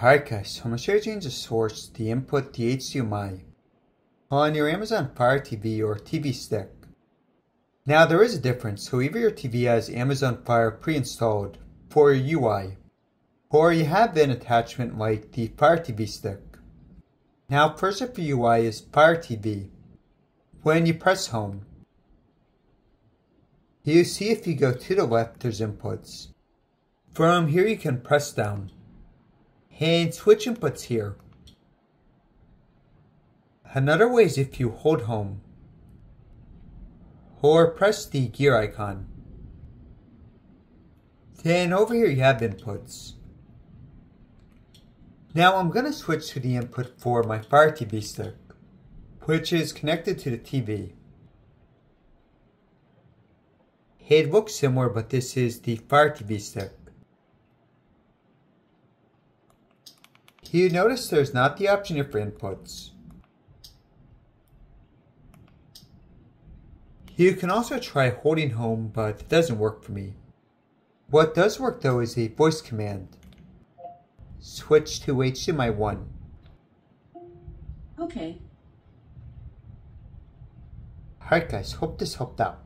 So I'm going to show you change the source, the input, the HDMI on your Amazon Fire TV or TV stick. Now there is a difference, so either your TV has Amazon Fire pre-installed for your UI, or you have an attachment like the Fire TV stick. Now first step for UI is Fire TV. When you press home, you see if you go to the left there's inputs. From here you can press down and switch inputs here. Another way is if you hold home or press the gear icon. Then over here you have inputs. Now I'm going to switch to the input for my Fire TV stick, which is connected to the TV. It looks similar, but this is the Fire TV stick. You notice there's not the option here for inputs. You can also try holding home, but it doesn't work for me. What does work though is a voice command. Switch to HDMI 1. Okay. Alright guys, hope this helped out.